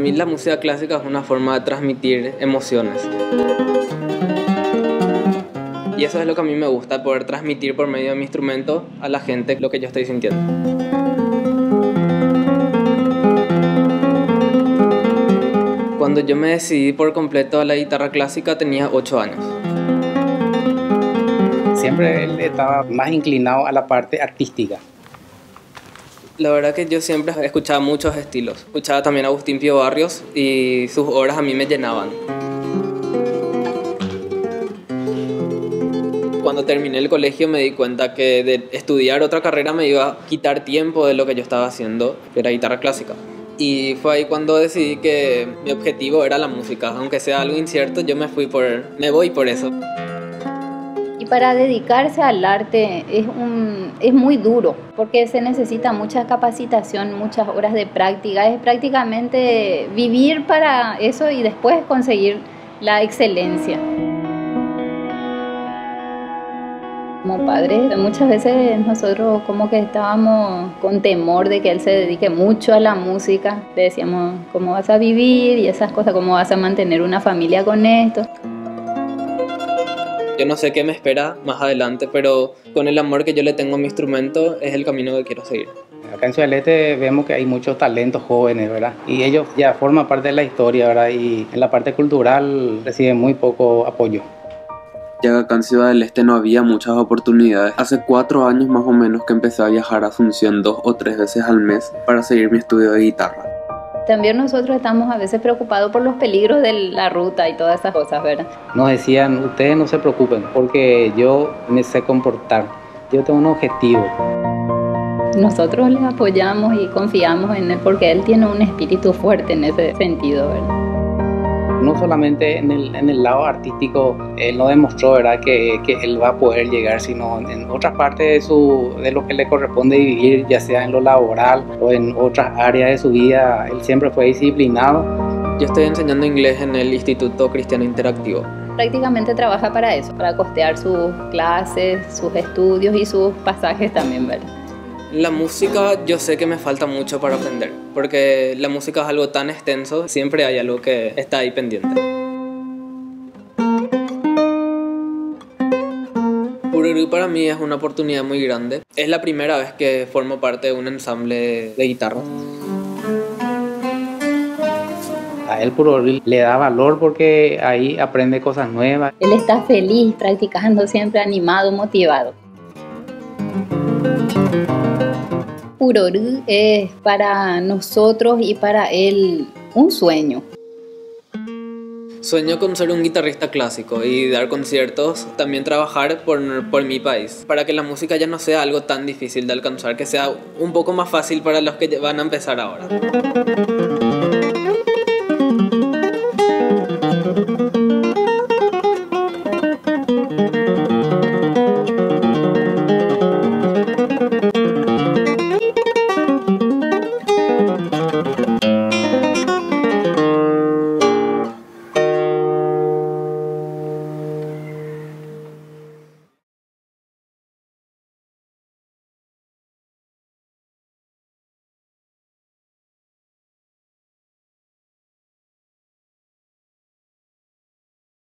mí la música clásica es una forma de transmitir emociones. Y eso es lo que a mí me gusta, poder transmitir por medio de mi instrumento a la gente lo que yo estoy sintiendo. Cuando yo me decidí por completo a la guitarra clásica tenía 8 años. Siempre estaba más inclinado a la parte artística. La verdad que yo siempre escuchaba muchos estilos. Escuchaba también a Agustín Pío Barrios y sus obras a mí me llenaban. Cuando terminé el colegio me di cuenta que de estudiar otra carrera me iba a quitar tiempo de lo que yo estaba haciendo, que era guitarra clásica. Y fue ahí cuando decidí que mi objetivo era la música. Aunque sea algo incierto, yo me fui por, me voy por eso. Para dedicarse al arte es muy duro, porque se necesita mucha capacitación, muchas horas de práctica. Es prácticamente vivir para eso y después conseguir la excelencia. Como padres, muchas veces nosotros como que estábamos con temor de que él se dedique mucho a la música. Le decíamos, ¿cómo vas a vivir? Y esas cosas, ¿cómo vas a mantener una familia con esto? Yo no sé qué me espera más adelante, pero con el amor que yo le tengo a mi instrumento es el camino que quiero seguir. Acá en Ciudad vemos que hay muchos talentos jóvenes, ¿verdad? Y ellos ya forman parte de la historia, ¿verdad? Y en la parte cultural reciben muy poco apoyo ya que acá en Ciudad del Este no había muchas oportunidades. Hace cuatro años más o menos que empecé a viajar a Asunción dos o tres veces al mes para seguir mi estudio de guitarra. También nosotros estamos a veces preocupados por los peligros de la ruta y todas esas cosas, ¿verdad? Nos decían, ustedes no se preocupen porque yo me sé comportar, yo tengo un objetivo. Nosotros le apoyamos y confiamos en él porque él tiene un espíritu fuerte en ese sentido, ¿verdad? No solamente en el, en el lado artístico, él no demostró ¿verdad? Que, que, él va a poder llegar, sino en otras partes de, su, de lo que le corresponde vivir, ya sea en lo laboral o en otras áreas de su vida, él siempre fue disciplinado. Yo estoy enseñando inglés en el Instituto Cristiano Interactivo. Prácticamente trabaja para eso, para costear sus clases, sus estudios y sus pasajes también, ¿verdad? La música yo sé que me falta mucho para aprender, porque la música es algo tan extenso, siempre hay algo que está ahí pendiente. Pururú para mí es una oportunidad muy grande. Es la primera vez que formo parte de un ensamble de guitarra. A él Pururú le da valor porque ahí aprende cosas nuevas. Él está feliz, practicando, siempre animado, motivado. Es para nosotros y para él un sueño. Sueño con ser un guitarrista clásico y dar conciertos, también trabajar por, por, mi país, para que la música ya no sea algo tan difícil de alcanzar, que sea un poco más fácil para los que van a empezar ahora.